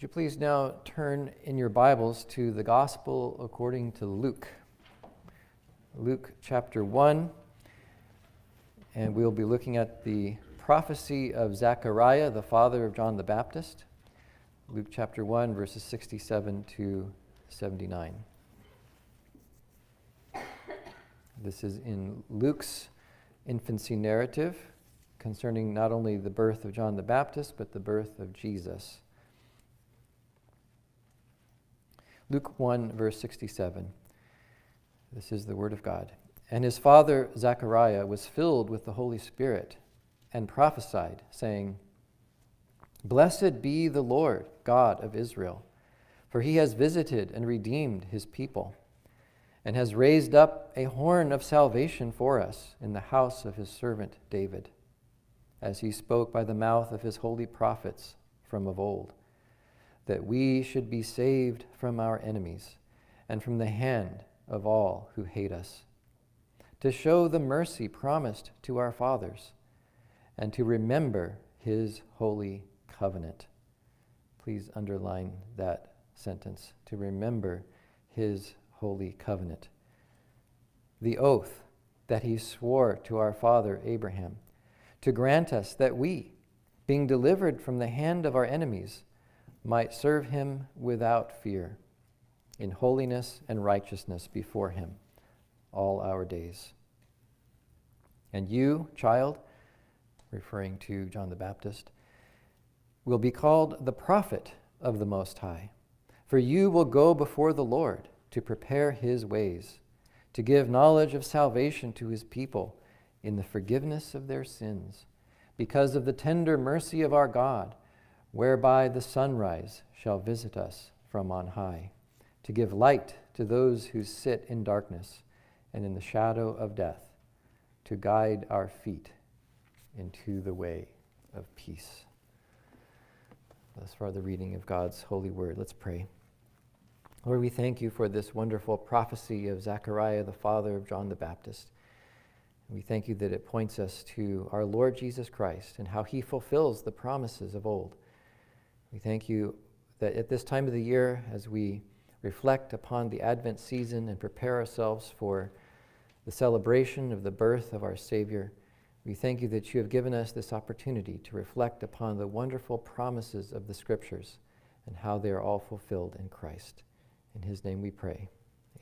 Would you please now turn in your Bibles to the Gospel according to Luke? Luke chapter 1, and we'll be looking at the prophecy of Zechariah, the father of John the Baptist. Luke chapter 1, verses 67 to 79. This is in Luke's infancy narrative concerning not only the birth of John the Baptist, but the birth of Jesus. Luke 1, verse 67. This is the Word of God. And his father, Zechariah, was filled with the Holy Spirit and prophesied, saying, Blessed be the Lord, God of Israel, for he has visited and redeemed his people, and has raised up a horn of salvation for us in the house of his servant David, as he spoke by the mouth of his holy prophets from of old that we should be saved from our enemies and from the hand of all who hate us, to show the mercy promised to our fathers, and to remember his holy covenant. Please underline that sentence to remember his holy covenant. The oath that he swore to our father Abraham, to grant us that we, being delivered from the hand of our enemies, might serve him without fear, in holiness and righteousness before him all our days. And you, child, referring to John the Baptist, will be called the prophet of the Most High, for you will go before the Lord to prepare his ways, to give knowledge of salvation to his people in the forgiveness of their sins, because of the tender mercy of our God whereby the sunrise shall visit us from on high, to give light to those who sit in darkness and in the shadow of death, to guide our feet into the way of peace. Thus far, the reading of God's holy word. Let's pray. Lord, we thank you for this wonderful prophecy of Zechariah, the father of John the Baptist. We thank you that it points us to our Lord Jesus Christ and how he fulfills the promises of old. We thank you that at this time of the year, as we reflect upon the Advent season and prepare ourselves for the celebration of the birth of our Savior, we thank you that you have given us this opportunity to reflect upon the wonderful promises of the Scriptures and how they are all fulfilled in Christ. In His name we pray.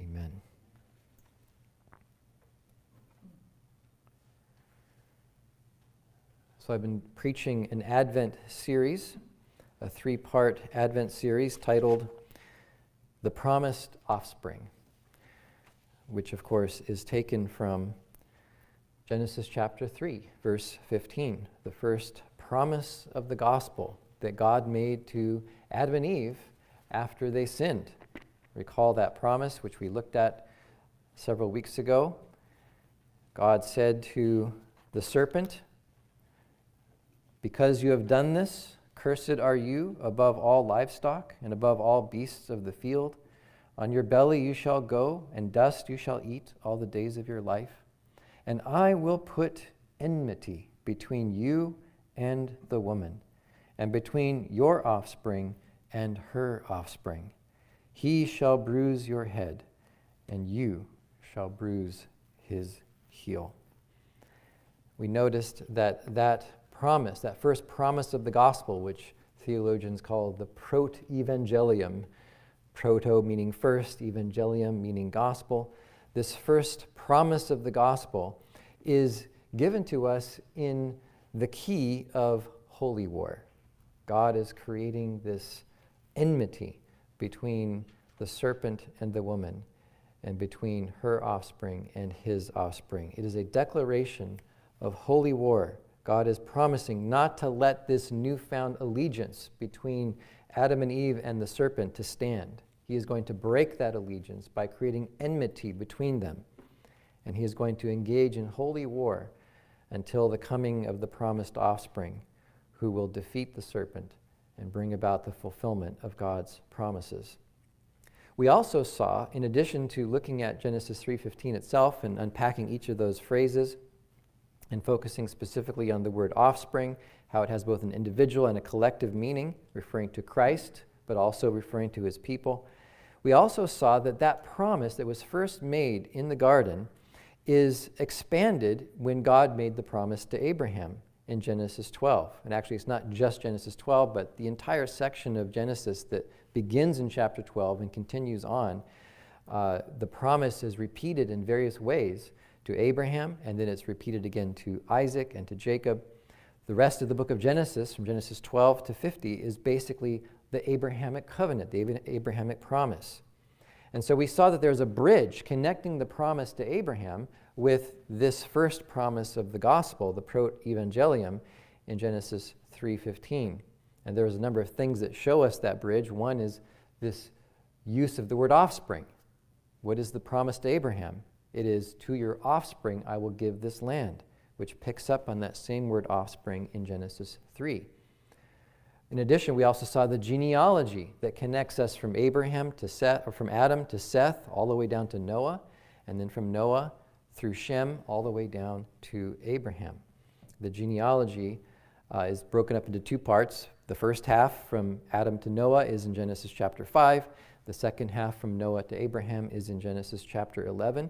Amen. So I've been preaching an Advent series a three part Advent series titled The Promised Offspring, which, of course, is taken from Genesis chapter 3, verse 15, the first promise of the gospel that God made to Adam and Eve after they sinned. Recall that promise, which we looked at several weeks ago. God said to the serpent, Because you have done this, Cursed are you above all livestock and above all beasts of the field. On your belly you shall go, and dust you shall eat all the days of your life. And I will put enmity between you and the woman, and between your offspring and her offspring. He shall bruise your head, and you shall bruise his heel. We noticed that that promise, that first promise of the gospel, which theologians call the proto-evangelium, proto meaning first, evangelium meaning gospel. This first promise of the gospel is given to us in the key of holy war. God is creating this enmity between the serpent and the woman, and between her offspring and his offspring. It is a declaration of holy war God is promising not to let this newfound allegiance between Adam and Eve and the serpent to stand. He is going to break that allegiance by creating enmity between them. And he is going to engage in holy war until the coming of the promised offspring who will defeat the serpent and bring about the fulfillment of God's promises. We also saw, in addition to looking at Genesis 3:15 itself and unpacking each of those phrases, and focusing specifically on the word offspring, how it has both an individual and a collective meaning, referring to Christ, but also referring to his people. We also saw that that promise that was first made in the garden is expanded when God made the promise to Abraham in Genesis 12. And actually, it's not just Genesis 12, but the entire section of Genesis that begins in chapter 12 and continues on. Uh, the promise is repeated in various ways to Abraham, and then it's repeated again to Isaac and to Jacob. The rest of the book of Genesis, from Genesis 12 to 50, is basically the Abrahamic covenant, the Abrahamic promise. And so we saw that there's a bridge connecting the promise to Abraham with this first promise of the gospel, the proto-evangelium, in Genesis 3:15. And there's a number of things that show us that bridge. One is this use of the word offspring. What is the promise to Abraham? It is, To your offspring I will give this land, which picks up on that same word offspring in Genesis 3. In addition, we also saw the genealogy that connects us from Abraham to Seth, or from Adam to Seth, all the way down to Noah, and then from Noah through Shem, all the way down to Abraham. The genealogy uh, is broken up into two parts. The first half from Adam to Noah is in Genesis chapter 5. The second half from Noah to Abraham is in Genesis chapter 11.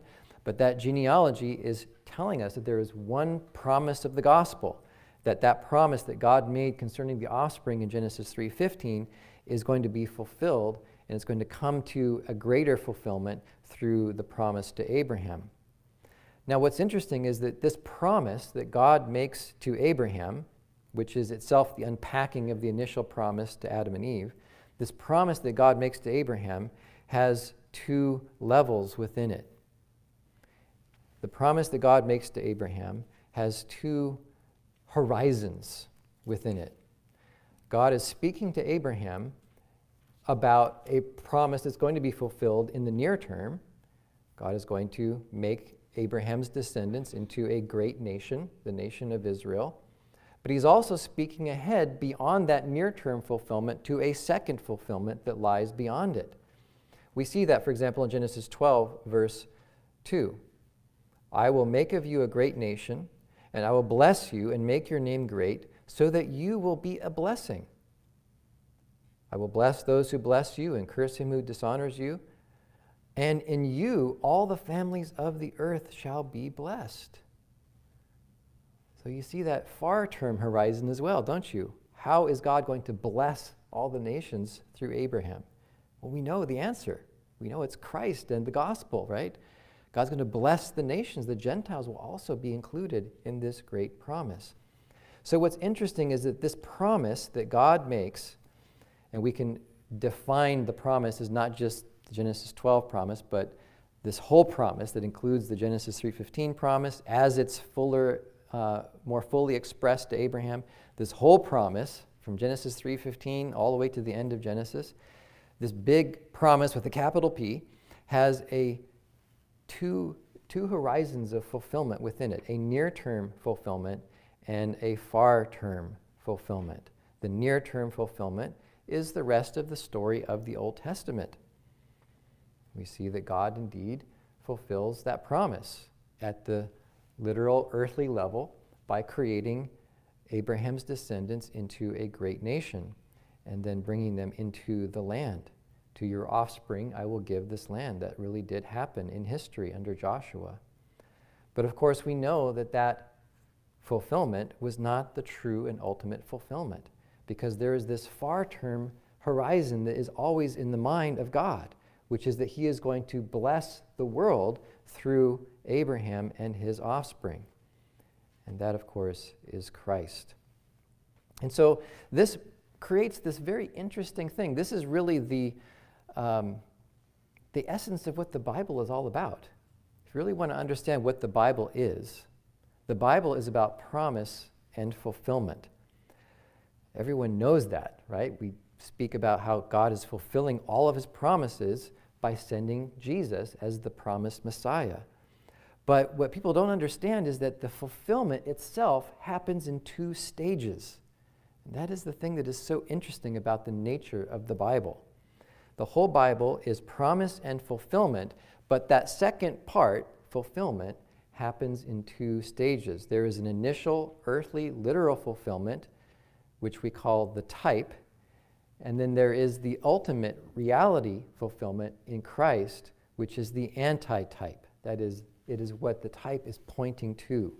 But that genealogy is telling us that there is one promise of the gospel, that that promise that God made concerning the offspring in Genesis 3:15 is going to be fulfilled and it's going to come to a greater fulfillment through the promise to Abraham. Now what's interesting is that this promise that God makes to Abraham, which is itself the unpacking of the initial promise to Adam and Eve, this promise that God makes to Abraham has two levels within it the promise that God makes to Abraham has two horizons within it. God is speaking to Abraham about a promise that's going to be fulfilled in the near term. God is going to make Abraham's descendants into a great nation, the nation of Israel. But he's also speaking ahead beyond that near term fulfillment to a second fulfillment that lies beyond it. We see that, for example, in Genesis 12, verse 2. I will make of you a great nation, and I will bless you and make your name great, so that you will be a blessing. I will bless those who bless you and curse him who dishonors you. And in you all the families of the earth shall be blessed. So you see that far term horizon as well, don't you? How is God going to bless all the nations through Abraham? Well, we know the answer. We know it's Christ and the gospel, right? God's going to bless the nations. The Gentiles will also be included in this great promise. So, what's interesting is that this promise that God makes, and we can define the promise as not just the Genesis 12 promise, but this whole promise that includes the Genesis 3:15 promise as it's fuller, uh, more fully expressed to Abraham. This whole promise from Genesis 3:15 all the way to the end of Genesis, this big promise with a capital P, has a two, two horizons of fulfillment within it a near term fulfillment and a far term fulfillment. The near term fulfillment is the rest of the story of the Old Testament. We see that God indeed fulfills that promise at the literal earthly level by creating Abraham's descendants into a great nation and then bringing them into the land. To your offspring I will give this land. That really did happen in history under Joshua. But of course, we know that that fulfillment was not the true and ultimate fulfillment because there is this far term horizon that is always in the mind of God, which is that He is going to bless the world through Abraham and his offspring. And that, of course, is Christ. And so this creates this very interesting thing. This is really the um, the essence of what the Bible is all about. If you really want to understand what the Bible is, the Bible is about promise and fulfillment. Everyone knows that, right? We speak about how God is fulfilling all of his promises by sending Jesus as the promised Messiah. But what people don't understand is that the fulfillment itself happens in two stages. And that is the thing that is so interesting about the nature of the Bible. The whole Bible is promise and fulfillment, but that second part, fulfillment, happens in two stages. There is an initial earthly, literal fulfillment, which we call the type, And then there is the ultimate reality fulfillment in Christ, which is the antitype. That is, it is what the type is pointing to.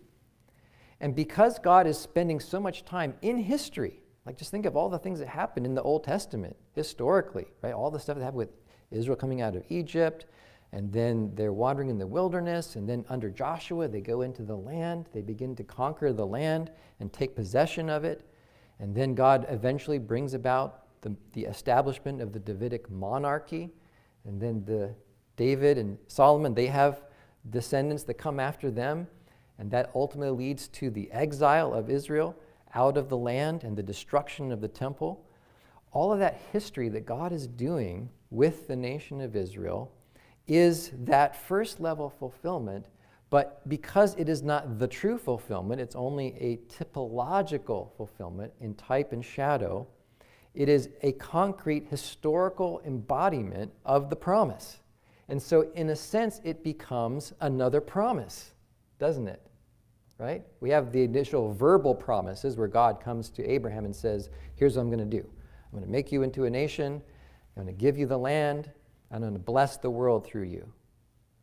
And because God is spending so much time in history, like just think of all the things that happened in the Old Testament historically, right? All the stuff that happened with Israel coming out of Egypt, and then they're wandering in the wilderness, and then under Joshua, they go into the land. They begin to conquer the land and take possession of it. And then God eventually brings about the, the establishment of the Davidic monarchy. And then the David and Solomon, they have descendants that come after them. And that ultimately leads to the exile of Israel out of the land and the destruction of the temple. All of that history that God is doing with the nation of Israel is that first level fulfillment, but because it is not the true fulfillment, it's only a typological fulfillment in type and shadow, it is a concrete historical embodiment of the promise. And so, in a sense, it becomes another promise, doesn't it? Right? We have the initial verbal promises where God comes to Abraham and says, Here's what I'm going to do I'm going to make you into a nation, I'm going to give you the land, I'm going to bless the world through you.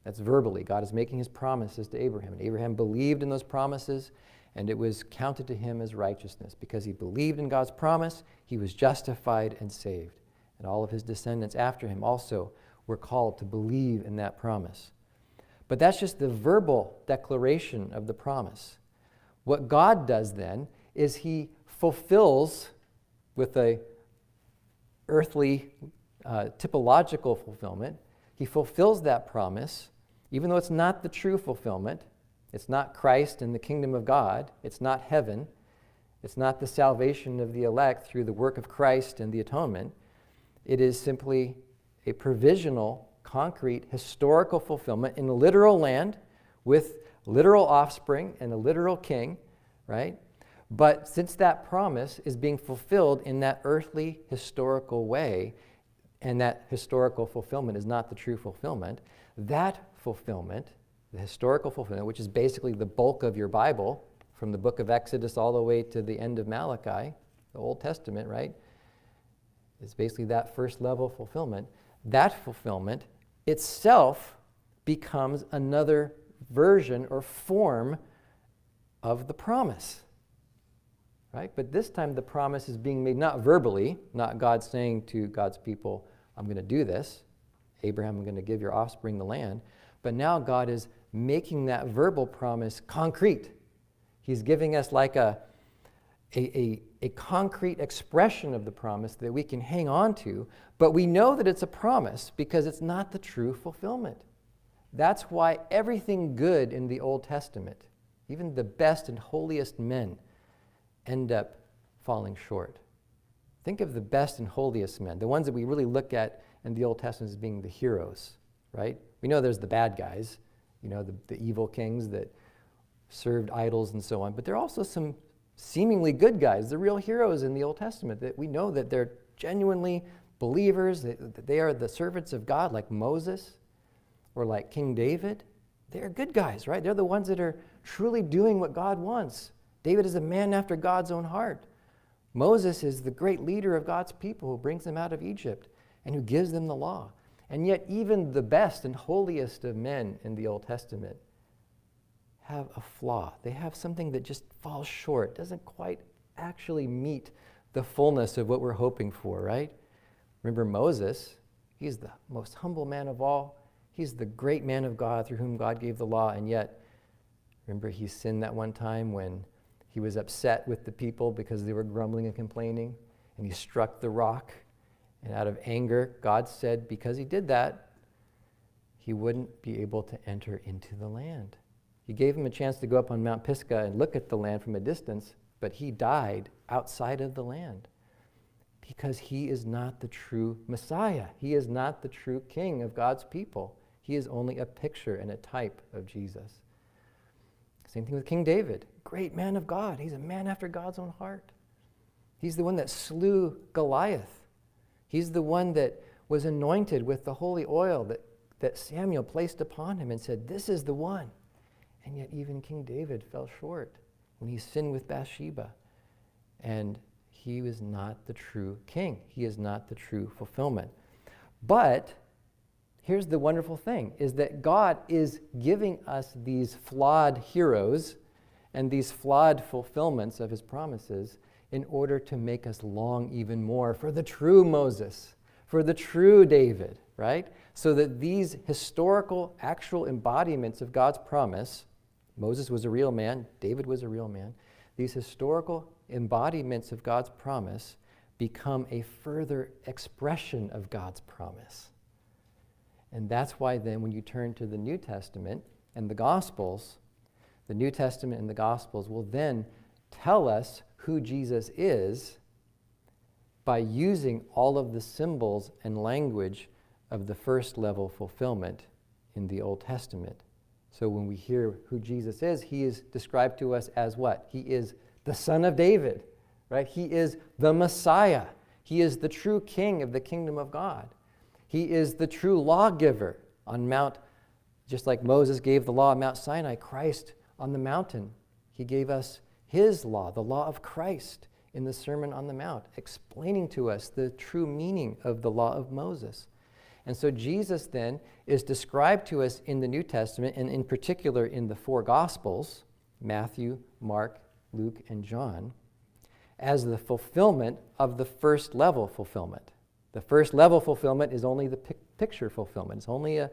That's verbally. God is making his promises to Abraham. And Abraham believed in those promises, and it was counted to him as righteousness. Because he believed in God's promise, he was justified and saved. And all of his descendants after him also were called to believe in that promise. But that's just the verbal declaration of the promise. What God does then is he fulfills with a earthly uh, typological fulfillment. He fulfills that promise, even though it's not the true fulfillment. It's not Christ and the kingdom of God. It's not heaven. It's not the salvation of the elect through the work of Christ and the atonement. It is simply a provisional, concrete, historical fulfillment in a literal land with literal offspring and a literal king, right? But since that promise is being fulfilled in that earthly, historical way, and that historical fulfillment is not the true fulfillment, that fulfillment, the historical fulfillment, which is basically the bulk of your Bible, from the book of Exodus all the way to the end of Malachi, the Old Testament, right? It's basically that first level fulfillment. That fulfillment itself becomes another version or form of the promise. Right? But this time the promise is being made not verbally, not God saying to God's people, I'm going to do this. Abraham, I'm going to give your offspring the land. But now God is making that verbal promise concrete. He's giving us like a, a, a, a, concrete expression of the promise that we can hang on to, but we know that it's a promise because it's not the true fulfillment. That's why everything good in the Old Testament, even the best and holiest men, end up falling short. Think of the best and holiest men, the ones that we really look at in the Old Testament as being the heroes, right? We know there's the bad guys, you know, the, the evil kings that served idols and so on, but there are also some seemingly good guys, the real heroes in the Old Testament, that we know that they're genuinely believers, that they are the servants of God, like Moses or like King David. They're good guys, right? They're the ones that are truly doing what God wants. David is a man after God's own heart. Moses is the great leader of God's people who brings them out of Egypt and who gives them the law. And yet, even the best and holiest of men in the Old Testament have a flaw. They have something that just falls short, doesn't quite actually meet the fullness of what we're hoping for, right? Remember Moses, he's the most humble man of all. He's the great man of God through whom God gave the law, and yet, remember he sinned that one time when he was upset with the people because they were grumbling and complaining, and he struck the rock. And out of anger, God said, because he did that, he wouldn't be able to enter into the land. He gave him a chance to go up on Mount Pisgah and look at the land from a distance, but he died outside of the land because he is not the true Messiah. He is not the true king of God's people. He is only a picture and a type of Jesus. Same thing with King David. Great man of God. He's a man after God's own heart. He's the one that slew Goliath. He's the one that was anointed with the holy oil that, that Samuel placed upon him and said, This is the one. And yet, even King David fell short when he sinned with Bathsheba. And he was not the true king. He is not the true fulfillment. But here's the wonderful thing is that God is giving us these flawed heroes and these flawed fulfillments of his promises in order to make us long even more for the true Moses, for the true David, right? So that these historical, actual embodiments of God's promise Moses was a real man, David was a real man. These historical embodiments of God's promise become a further expression of God's promise. And that's why then, when you turn to the New Testament and the Gospels, the New Testament and the Gospels will then tell us who Jesus is by using all of the symbols and language of the first level fulfillment in the Old Testament. So when we hear who Jesus is, he is described to us as what? He is the son of David, right? He is the Messiah. He is the true king of the kingdom of God. He is the true lawgiver on Mount, just like Moses gave the law on Mount Sinai, Christ on the mountain. He gave us his law, the law of Christ, in the Sermon on the Mount, explaining to us the true meaning of the law of Moses. And so Jesus then is described to us in the New Testament, and in particular in the four Gospels Matthew, Mark, Luke, and John as the fulfillment of the first level fulfillment. The first level fulfillment is only the pic- picture fulfillment, it's only a,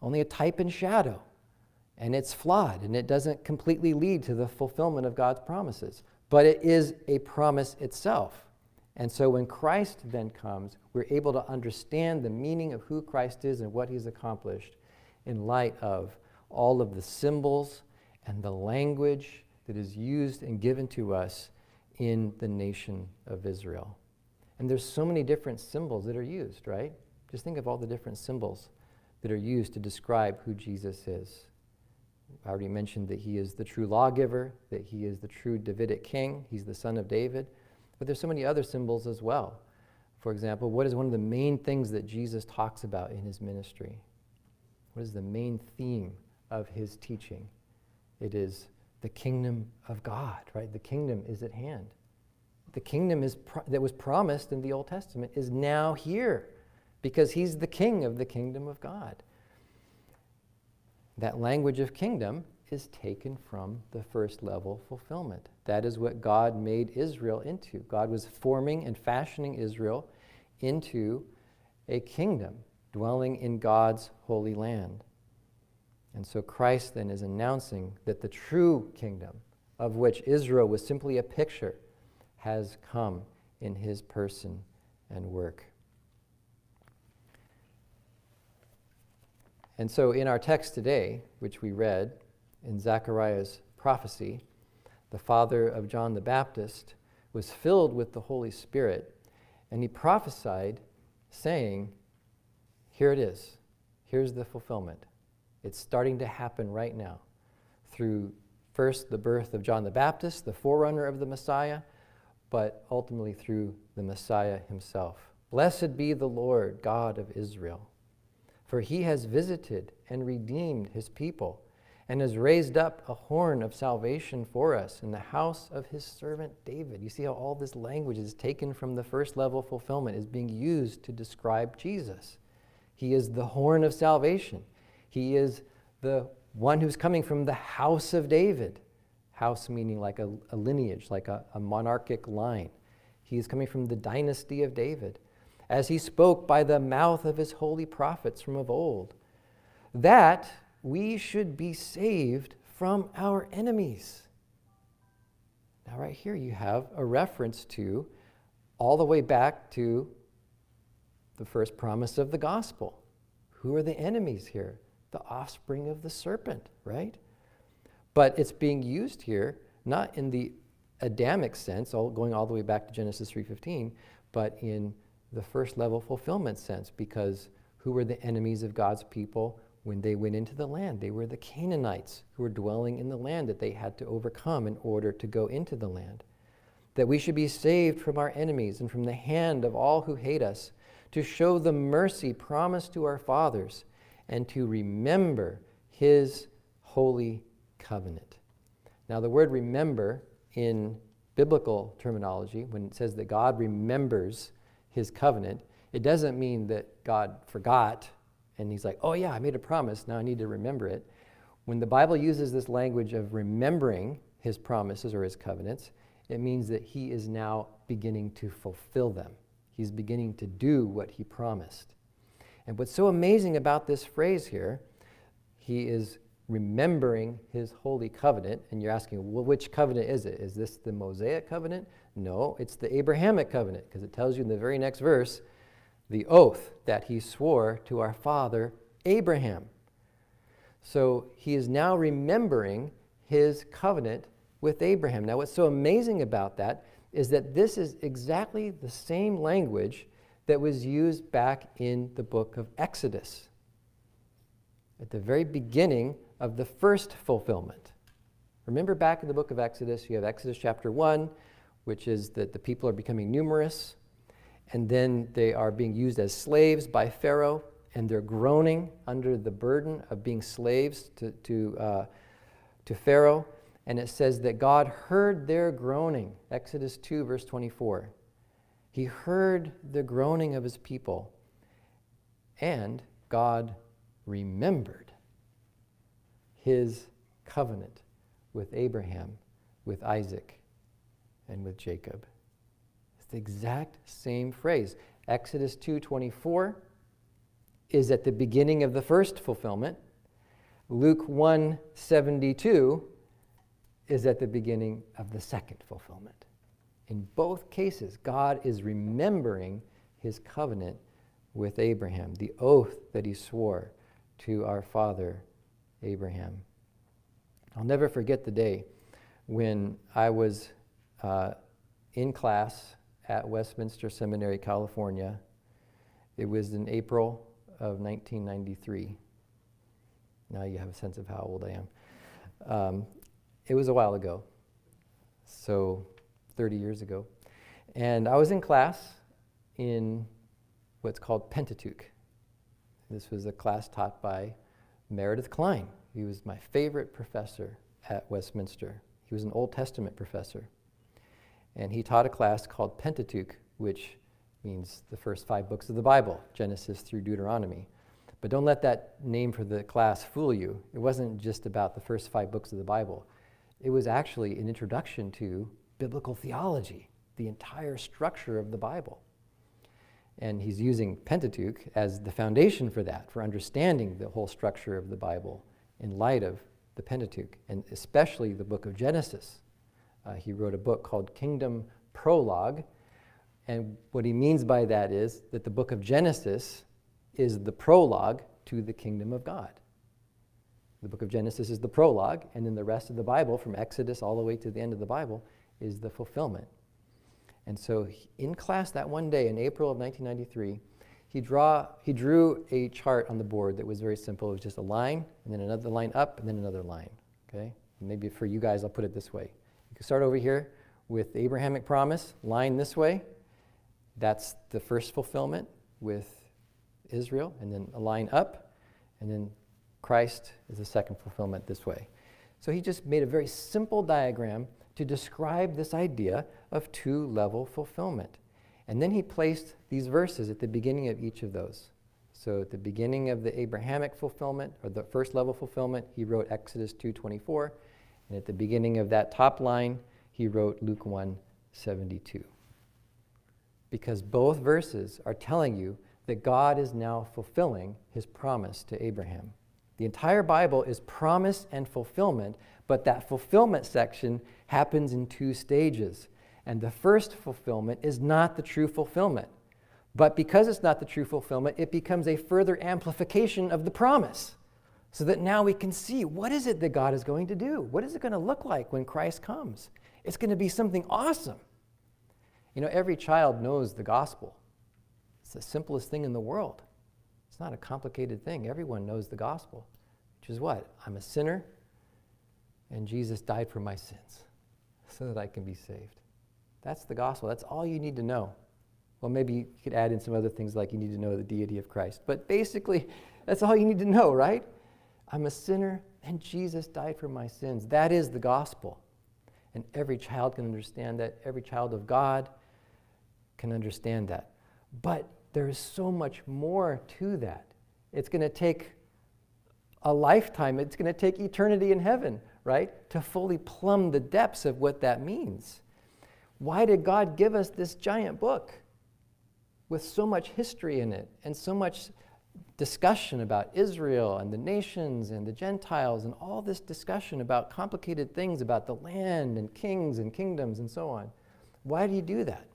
only a type and shadow. And it's flawed, and it doesn't completely lead to the fulfillment of God's promises. But it is a promise itself. And so when Christ then comes, we're able to understand the meaning of who Christ is and what he's accomplished in light of all of the symbols and the language that is used and given to us in the nation of Israel. And there's so many different symbols that are used, right? Just think of all the different symbols that are used to describe who Jesus is. I already mentioned that he is the true lawgiver, that he is the true Davidic king, he's the son of David. But there's so many other symbols as well. For example, what is one of the main things that Jesus talks about in his ministry? What is the main theme of his teaching? It is the kingdom of God, right? The kingdom is at hand. The kingdom is pro- that was promised in the Old Testament is now here because he's the king of the kingdom of God. That language of kingdom is taken from the first level fulfillment. That is what God made Israel into. God was forming and fashioning Israel into a kingdom dwelling in God's holy land. And so Christ then is announcing that the true kingdom, of which Israel was simply a picture, has come in his person and work. And so in our text today, which we read, in Zechariah's prophecy, the father of John the Baptist was filled with the Holy Spirit, and he prophesied, saying, Here it is. Here's the fulfillment. It's starting to happen right now through first the birth of John the Baptist, the forerunner of the Messiah, but ultimately through the Messiah himself. Blessed be the Lord God of Israel, for he has visited and redeemed his people and has raised up a horn of salvation for us in the house of his servant David. You see how all this language is taken from the first level fulfillment, is being used to describe Jesus. He is the horn of salvation, he is the one who's coming from the house of David. House meaning like a, a lineage, like a, a monarchic line. He is coming from the dynasty of David, as he spoke by the mouth of his holy prophets from of old. That we should be saved from our enemies. Now, right here, you have a reference to all the way back to the first promise of the gospel. Who are the enemies here? The offspring of the serpent, right? But it's being used here not in the Adamic sense, all, going all the way back to Genesis 3:15, but in the first level fulfillment sense, because who were the enemies of God's people? When they went into the land. They were the Canaanites who were dwelling in the land that they had to overcome in order to go into the land. That we should be saved from our enemies and from the hand of all who hate us, to show the mercy promised to our fathers, and to remember his holy covenant. Now, the word remember in biblical terminology, when it says that God remembers his covenant, it doesn't mean that God forgot and he's like, oh, yeah, I made a promise, now I need to remember it. When the Bible uses this language of remembering his promises or his covenants, it means that he is now beginning to fulfill them. He's beginning to do what he promised. And what's so amazing about this phrase here, he is remembering his holy covenant. And you're asking, well, which covenant is it? Is this the Mosaic covenant? No, it's the Abrahamic covenant, because it tells you in the very next verse the oath that he swore to our father Abraham. So he is now remembering his covenant with Abraham. Now, what's so amazing about that is that this is exactly the same language that was used back in the book of Exodus. At the very beginning of the first fulfillment. Remember back in the book of Exodus, you have Exodus chapter 1, which is that the people are becoming numerous, and then they are being used as slaves by Pharaoh, and they're groaning under the burden of being slaves to, to, uh, to Pharaoh. And it says that God heard their groaning. Exodus 2, verse 24. He heard the groaning of his people, and God remembered his covenant with Abraham, with Isaac, and with Jacob. The exact same phrase. Exodus 2:24 is at the beginning of the first fulfillment. Luke 1:72 is at the beginning of the second fulfillment. In both cases, God is remembering his covenant with Abraham, the oath that he swore to our father Abraham. I'll never forget the day when I was uh, in class at Westminster Seminary, California. It was in April of 1993. Now you have a sense of how old I am. Um, it was a while ago, so 30 years ago. And I was in class in what's called Pentateuch. This was a class taught by Meredith Kline. He was my favorite professor at Westminster. He was an Old Testament professor. And he taught a class called Pentateuch, which means the first five books of the Bible, Genesis through Deuteronomy. But don't let that name for the class fool you. It wasn't just about the first five books of the Bible, it was actually an introduction to biblical theology, the entire structure of the Bible. And he's using Pentateuch as the foundation for that, for understanding the whole structure of the Bible in light of the Pentateuch, and especially the book of Genesis. Uh, he wrote a book called Kingdom Prologue. And what he means by that is that the book of Genesis is the prologue to the kingdom of God. The book of Genesis is the prologue, and then the rest of the Bible, from Exodus all the way to the end of the Bible, is the fulfillment. And so in class that one day in April of 1993, he, draw, he drew a chart on the board that was very simple. It was just a line, and then another line up, and then another line. Okay? Maybe for you guys, I'll put it this way. You can start over here with the Abrahamic promise, line this way. That's the first fulfillment with Israel, and then a line up, and then Christ is the second fulfillment this way. So he just made a very simple diagram to describe this idea of two level fulfillment. And then he placed these verses at the beginning of each of those. So at the beginning of the Abrahamic fulfillment, or the first level fulfillment, he wrote Exodus 2.24. And at the beginning of that top line, he wrote Luke 1.72. Because both verses are telling you that God is now fulfilling his promise to Abraham. The entire Bible is promise and fulfillment, but that fulfillment section happens in two stages. And the first fulfillment is not the true fulfillment. But because it's not the true fulfillment, it becomes a further amplification of the promise. So that now we can see what is it that God is going to do? What is it going to look like when Christ comes? It's going to be something awesome. You know, every child knows the gospel. It's the simplest thing in the world. It's not a complicated thing. Everyone knows the gospel, which is what? I'm a sinner and Jesus died for my sins so that I can be saved. That's the gospel. That's all you need to know. Well, maybe you could add in some other things like you need to know the deity of Christ. But basically, that's all you need to know, right? I'm a sinner and Jesus died for my sins. That is the gospel. and every child can understand that. Every child of God can understand that. But there is so much more to that. It's going to take a lifetime, it's going to take eternity in heaven, right, to fully plumb the depths of what that means. Why did God give us this giant book with so much history in it and so much discussion about Israel and the nations and the Gentiles and all this discussion about complicated things about the land and kings and kingdoms and so on? Why do you do that?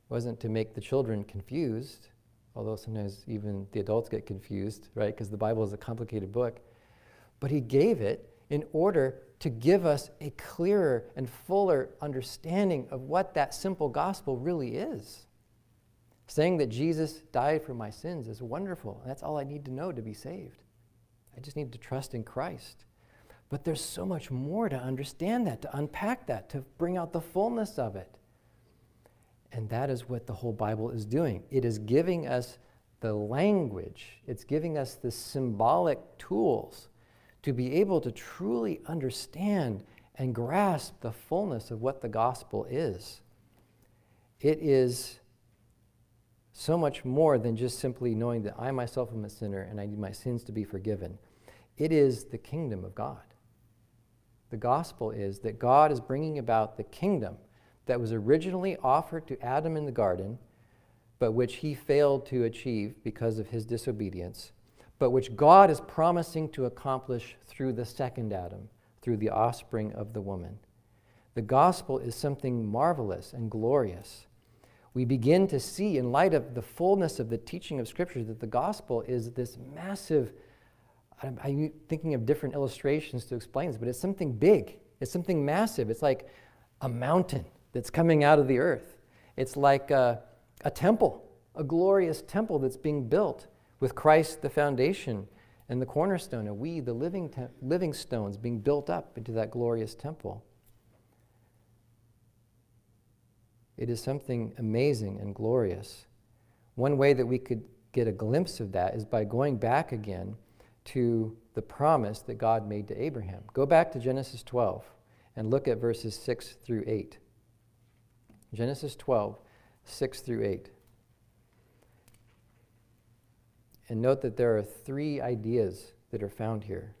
It wasn't to make the children confused although sometimes even the adults get confused, right? Because the Bible is a complicated book. But he gave it in order to give us a clearer and fuller understanding of what that simple gospel really is. Saying that Jesus died for my sins is wonderful. That's all I need to know to be saved. I just need to trust in Christ. But there's so much more to understand that, to unpack that, to bring out the fullness of it. And that is what the whole Bible is doing. It is giving us the language, it's giving us the symbolic tools to be able to truly understand and grasp the fullness of what the gospel is. It is so much more than just simply knowing that I myself am a sinner and I need my sins to be forgiven. It is the kingdom of God. The gospel is that God is bringing about the kingdom that was originally offered to Adam in the garden, but which he failed to achieve because of his disobedience, but which God is promising to accomplish through the second Adam, through the offspring of the woman. The gospel is something marvelous and glorious. We begin to see, in light of the fullness of the teaching of Scripture, that the gospel is this massive. I'm, I'm thinking of different illustrations to explain this, but it's something big. It's something massive. It's like a mountain that's coming out of the earth. It's like a, a temple, a glorious temple that's being built with Christ the foundation and the cornerstone, and we, the living, te- living stones, being built up into that glorious temple. It is something amazing and glorious. One way that we could get a glimpse of that is by going back again to the promise that God made to Abraham. Go back to Genesis 12 and look at verses 6 through 8. Genesis 12, 6 through 8. And note that there are three ideas that are found here.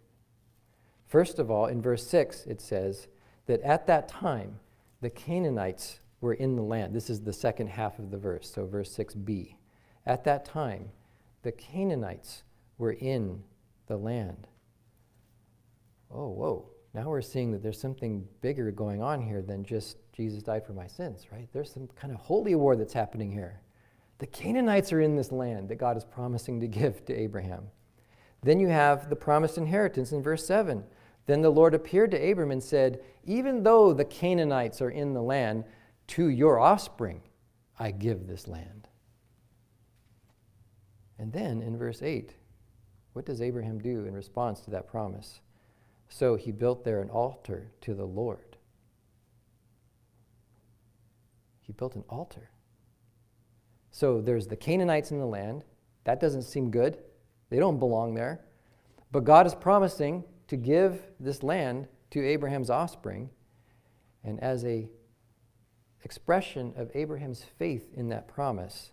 First of all, in verse 6, it says that at that time, the Canaanites were in the land. This is the second half of the verse, so verse 6b. At that time, the Canaanites were in the land. Oh, whoa. Now we're seeing that there's something bigger going on here than just Jesus died for my sins, right? There's some kind of holy war that's happening here. The Canaanites are in this land that God is promising to give to Abraham. Then you have the promised inheritance in verse 7. Then the Lord appeared to Abram and said, Even though the Canaanites are in the land, to your offspring I give this land. And then in verse 8, what does Abraham do in response to that promise? So he built there an altar to the Lord. He built an altar. So there's the Canaanites in the land. That doesn't seem good. They don't belong there. But God is promising to give this land to Abraham's offspring. And as a expression of Abraham's faith in that promise,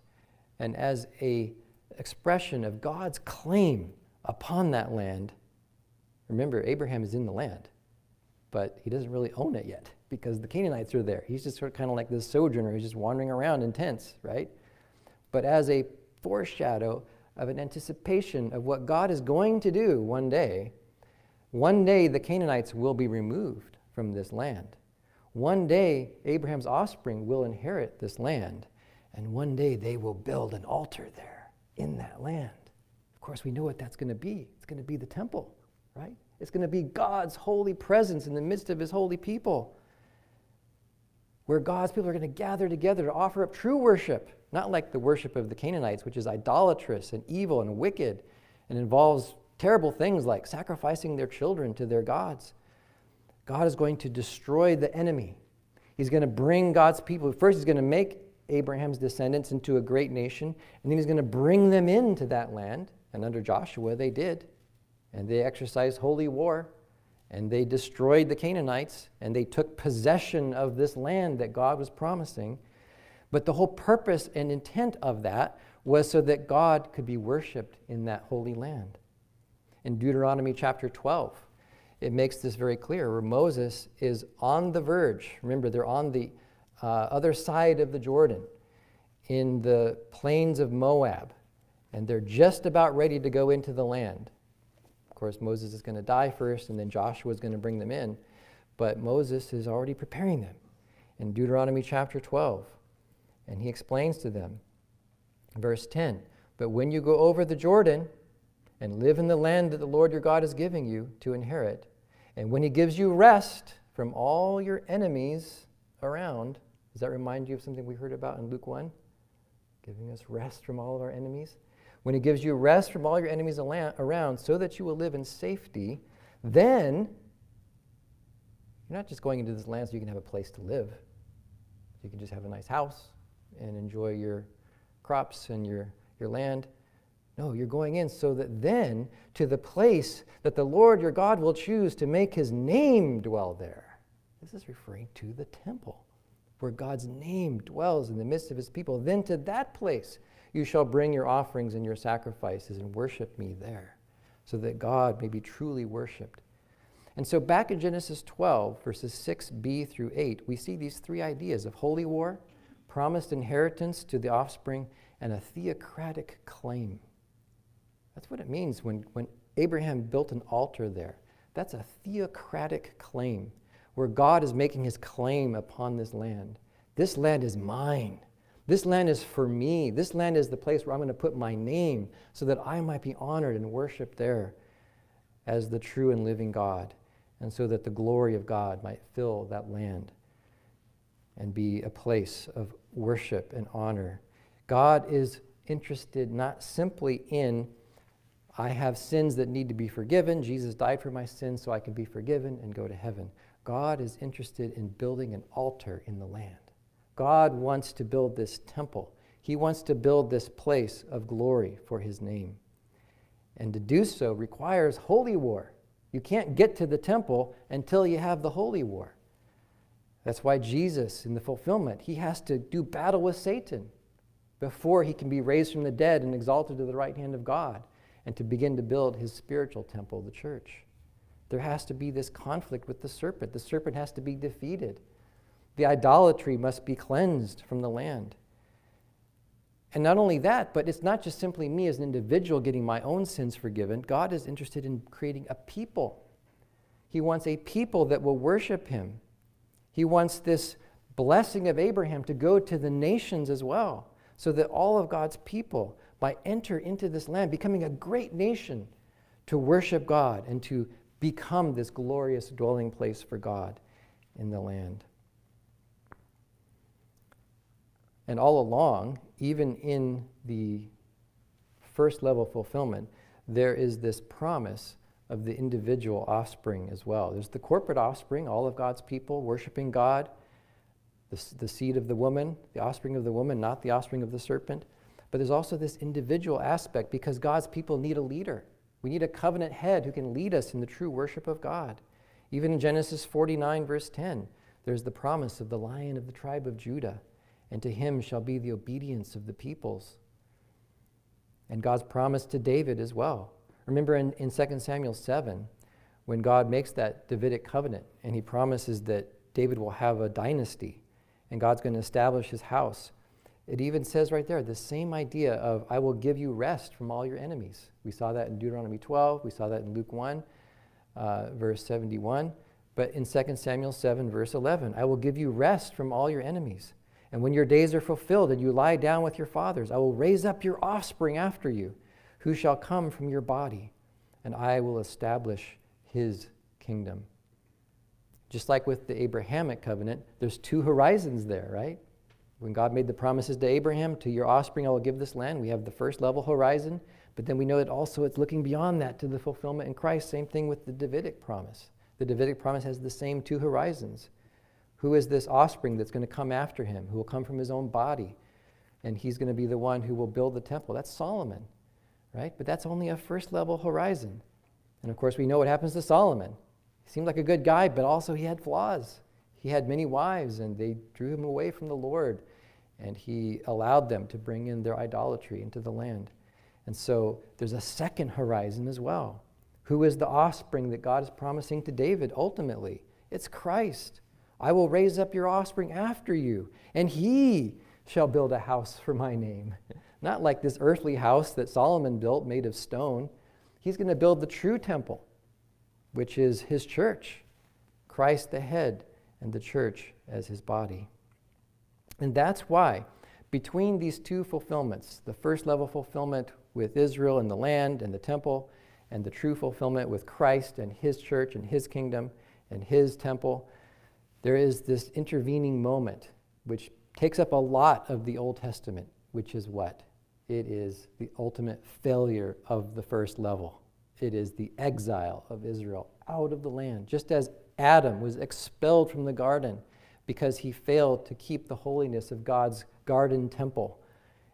and as a expression of God's claim upon that land, remember Abraham is in the land, but he doesn't really own it yet because the Canaanites are there. He's just sort of kind of like this sojourner who's just wandering around in tents, right? But as a foreshadow of an anticipation of what God is going to do one day, one day the Canaanites will be removed from this land. One day Abraham's offspring will inherit this land, and one day they will build an altar there in that land. Of course, we know what that's going to be. It's going to be the temple, right? It's going to be God's holy presence in the midst of his holy people where God's people are going to gather together to offer up true worship, not like the worship of the Canaanites, which is idolatrous and evil and wicked and involves terrible things like sacrificing their children to their gods. God is going to destroy the enemy. He's going to bring God's people. First, he's going to make Abraham's descendants into a great nation, and then he's going to bring them into that land. And under Joshua, they did. And they exercised holy war and they destroyed the Canaanites and they took possession of this land that God was promising. But the whole purpose and intent of that was so that God could be worshiped in that holy land. In Deuteronomy chapter 12, it makes this very clear where Moses is on the verge. Remember, they're on the uh, other side of the Jordan in the plains of Moab, and they're just about ready to go into the land. Of course, Moses is going to die first, and then Joshua is going to bring them in. But Moses is already preparing them in Deuteronomy chapter 12. And he explains to them, verse 10 But when you go over the Jordan and live in the land that the Lord your God is giving you to inherit, and when he gives you rest from all your enemies around, does that remind you of something we heard about in Luke 1? Giving us rest from all of our enemies. When he gives you rest from all your enemies around so that you will live in safety, then you're not just going into this land so you can have a place to live. You can just have a nice house and enjoy your crops and your, your land. No, you're going in so that then to the place that the Lord your God will choose to make his name dwell there. This is referring to the temple where God's name dwells in the midst of his people. Then to that place you shall bring your offerings and your sacrifices and worship me there, so that God may be truly worshiped. And so, back in Genesis 12, verses 6b through 8, we see these three ideas of holy war, promised inheritance to the offspring, and a theocratic claim. That's what it means when, when Abraham built an altar there. That's a theocratic claim where God is making his claim upon this land. This land is mine. This land is for me. This land is the place where I'm going to put my name so that I might be honored and worshiped there as the true and living God, and so that the glory of God might fill that land and be a place of worship and honor. God is interested not simply in, I have sins that need to be forgiven. Jesus died for my sins so I can be forgiven and go to heaven. God is interested in building an altar in the land. God wants to build this temple. He wants to build this place of glory for his name. And to do so requires holy war. You can't get to the temple until you have the holy war. That's why Jesus, in the fulfillment, he has to do battle with Satan before he can be raised from the dead and exalted to the right hand of God and to begin to build his spiritual temple, the church. There has to be this conflict with the serpent. The serpent has to be defeated. The idolatry must be cleansed from the land. And not only that, but it's not just simply me as an individual getting my own sins forgiven. God is interested in creating a people. He wants a people that will worship him. He wants this blessing of Abraham to go to the nations as well, so that all of God's people might enter into this land, becoming a great nation to worship God and to become this glorious dwelling place for God in the land. And all along, even in the first level fulfillment, there is this promise of the individual offspring as well. There's the corporate offspring, all of God's people worshiping God, the, the seed of the woman, the offspring of the woman, not the offspring of the serpent. But there's also this individual aspect because God's people need a leader. We need a covenant head who can lead us in the true worship of God. Even in Genesis 49, verse 10, there's the promise of the lion of the tribe of Judah, and to him shall be the obedience of the peoples. And God's promise to David as well. Remember in, in 2 Samuel 7, when God makes that Davidic covenant, and he promises that David will have a dynasty, and God's going to establish his house. It even says right there the same idea of, I will give you rest from all your enemies. We saw that in Deuteronomy 12, we saw that in Luke 1, uh, verse 71. But in 2 Samuel 7, verse 11, I will give you rest from all your enemies. And when your days are fulfilled and you lie down with your fathers, I will raise up your offspring after you, who shall come from your body, and I will establish his kingdom. Just like with the Abrahamic covenant, there's two horizons there, right? When God made the promises to Abraham, to your offspring I will give this land, we have the first level horizon, but then we know that also it's looking beyond that to the fulfillment in Christ. Same thing with the Davidic promise. The Davidic promise has the same two horizons. Who is this offspring that's going to come after him, who will come from his own body? And he's going to be the one who will build the temple. That's Solomon, right? But that's only a first level horizon. And of course, we know what happens to Solomon. He seemed like a good guy, but also he had flaws. He had many wives, and they drew him away from the Lord, and he allowed them to bring in their idolatry into the land. And so there's a second horizon as well. Who is the offspring that God is promising to David ultimately? It's Christ. I will raise up your offspring after you, and he shall build a house for my name. Not like this earthly house that Solomon built made of stone. He's going to build the true temple, which is his church, Christ the head, and the church as his body. And that's why, between these two fulfillments, the first level fulfillment with Israel and the land and the temple, and the true fulfillment with Christ and his church and his kingdom and his temple, there is this intervening moment which takes up a lot of the Old Testament, which is what? It is the ultimate failure of the first level. It is the exile of Israel out of the land. Just as Adam was expelled from the garden because he failed to keep the holiness of God's garden temple.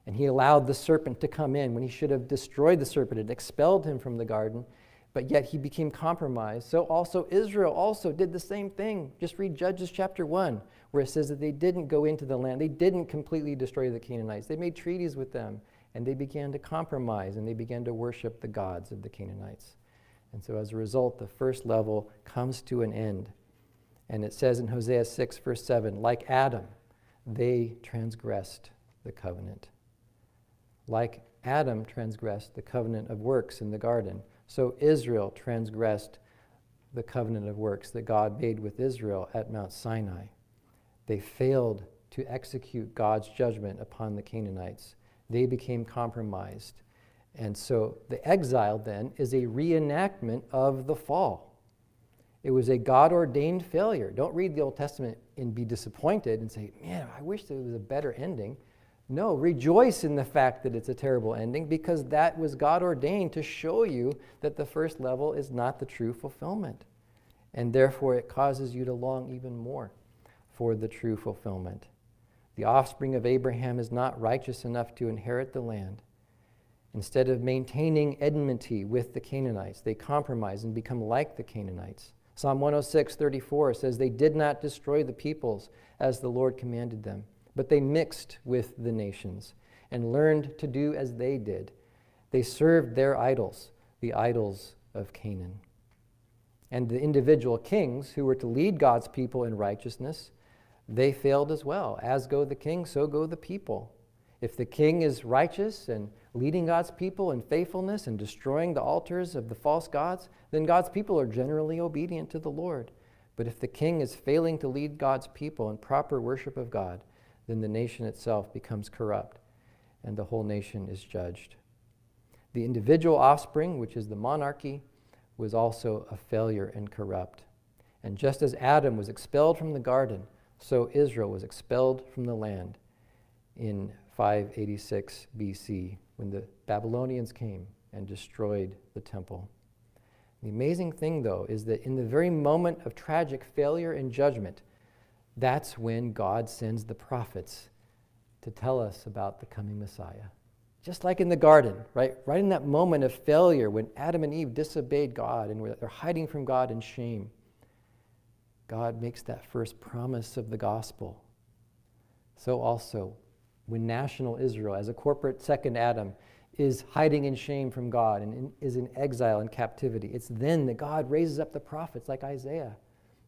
And he allowed the serpent to come in when he should have destroyed the serpent and expelled him from the garden but yet he became compromised. So also Israel also did the same thing. Just read Judges chapter 1, where it says that they didn't go into the land. They didn't completely destroy the Canaanites. They made treaties with them, and they began to compromise, and they began to worship the gods of the Canaanites. And so as a result, the first level comes to an end. And it says in Hosea 6, verse 7, like Adam, they transgressed the covenant. Like Adam transgressed the covenant of works in the garden so Israel transgressed the covenant of works that God made with Israel at Mount Sinai. They failed to execute God's judgment upon the Canaanites. They became compromised. And so the exile then is a reenactment of the fall. It was a God ordained failure. Don't read the Old Testament and be disappointed and say, man, I wish there was a better ending. No, rejoice in the fact that it's a terrible ending because that was God ordained to show you that the first level is not the true fulfillment. And therefore, it causes you to long even more for the true fulfillment. The offspring of Abraham is not righteous enough to inherit the land. Instead of maintaining enmity with the Canaanites, they compromise and become like the Canaanites. Psalm 106, 34 says, They did not destroy the peoples as the Lord commanded them but they mixed with the nations and learned to do as they did. They served their idols, the idols of Canaan. And the individual kings who were to lead God's people in righteousness, they failed as well. As go the king, so go the people. If the king is righteous and leading God's people in faithfulness and destroying the altars of the false gods, then God's people are generally obedient to the Lord. But if the king is failing to lead God's people in proper worship of God, then the nation itself becomes corrupt and the whole nation is judged. The individual offspring, which is the monarchy, was also a failure and corrupt. And just as Adam was expelled from the garden, so Israel was expelled from the land in 586 BC when the Babylonians came and destroyed the temple. The amazing thing, though, is that in the very moment of tragic failure and judgment, that's when God sends the prophets to tell us about the coming Messiah. Just like in the garden, right? Right in that moment of failure when Adam and Eve disobeyed God and they're hiding from God in shame, God makes that first promise of the gospel. So also, when national Israel, as a corporate second Adam, is hiding in shame from God and in, is in exile and captivity, it's then that God raises up the prophets like Isaiah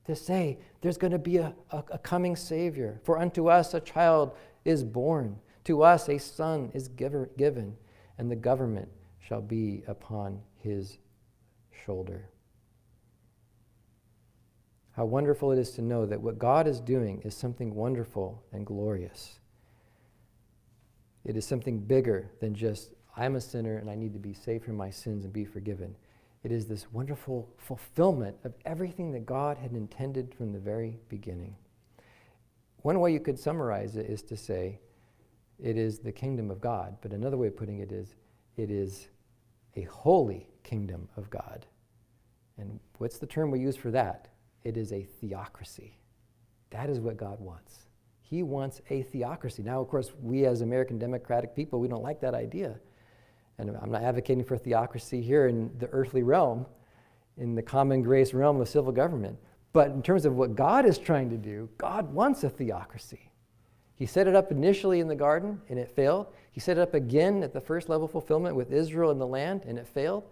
to say there's going to be a, a, a, coming Savior. For unto us a child is born, to us a son is giver, given, and the government shall be upon his shoulder. How wonderful it is to know that what God is doing is something wonderful and glorious. It is something bigger than just, I'm a sinner and I need to be saved from my sins and be forgiven. It is this wonderful fulfillment of everything that God had intended from the very beginning. One way you could summarize it is to say it is the kingdom of God, but another way of putting it is it is a holy kingdom of God. And what's the term we use for that? It is a theocracy. That is what God wants. He wants a theocracy. Now, of course, we as American democratic people, we don't like that idea and I'm not advocating for theocracy here in the earthly realm. in the common grace realm of civil government. But in terms of what God is trying to do, God wants a theocracy. He set it up initially in the garden and it failed. He set it up again at the first level fulfillment with Israel in the land and it failed.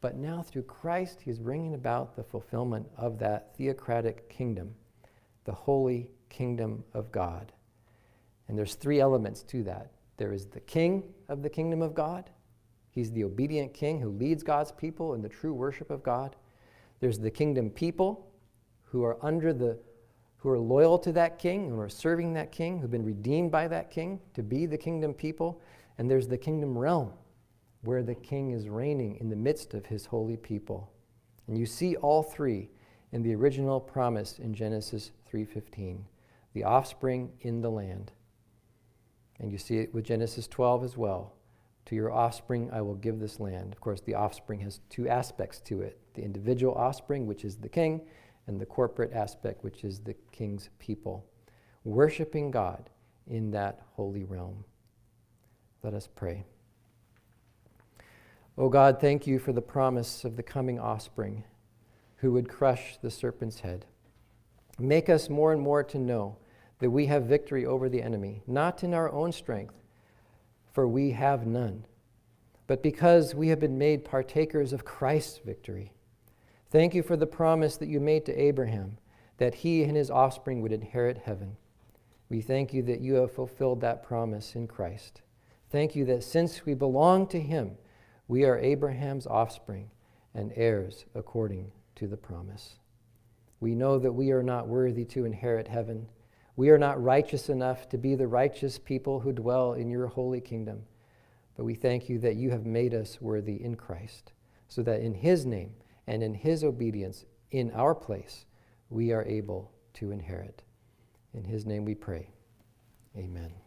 But now through Christ, he's bringing about the fulfillment of that theocratic kingdom, the holy kingdom of God. And there's three elements to that. There is the king of the kingdom of God. He's the obedient king who leads God's people in the true worship of God. There's the kingdom people who are under the who are loyal to that king, who are serving that king, who've been redeemed by that king to be the kingdom people. And there's the kingdom realm where the king is reigning in the midst of his holy people. And you see all three in the original promise in Genesis 3:15, the offspring in the land. And you see it with Genesis 12 as well. To your offspring I will give this land. Of course, the offspring has two aspects to it the individual offspring, which is the king, and the corporate aspect, which is the king's people, worshiping God in that holy realm. Let us pray. O oh God, thank you for the promise of the coming offspring who would crush the serpent's head. Make us more and more to know that we have victory over the enemy, not in our own strength, for we have none, but because we have been made partakers of Christ's victory. Thank you for the promise that you made to Abraham that he and his offspring would inherit heaven. We thank you that you have fulfilled that promise in Christ. Thank you that since we belong to him, we are Abraham's offspring and heirs according to the promise. We know that we are not worthy to inherit heaven. We are not righteous enough to be the righteous people who dwell in your holy kingdom. But we thank you that you have made us worthy in Christ, so that in his name and in his obedience in our place, we are able to inherit. In his name we pray. Amen.